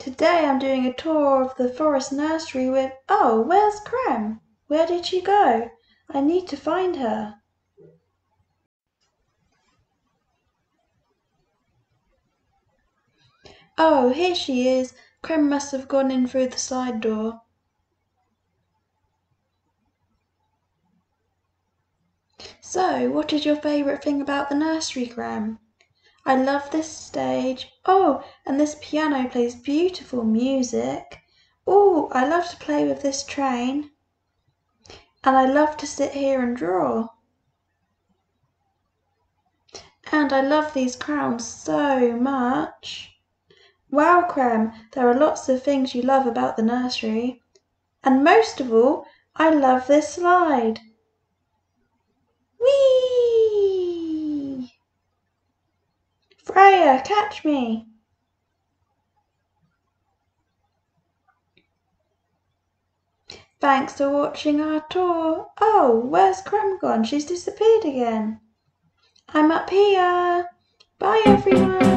Today I'm doing a tour of the forest nursery with oh, where's Creme? Where did she go? I need to find her. Oh, here she is. Creme must have gone in through the side door. So, what is your favourite thing about the nursery, Creme? I love this stage. Oh, and this piano plays beautiful music. Oh, I love to play with this train. And I love to sit here and draw. And I love these crowns so much. Wow, Creme, there are lots of things you love about the nursery. And most of all, I love this slide. Whee! Catch me! Thanks for watching our tour. Oh, where's Creme gone? She's disappeared again. I'm up here. Bye, everyone.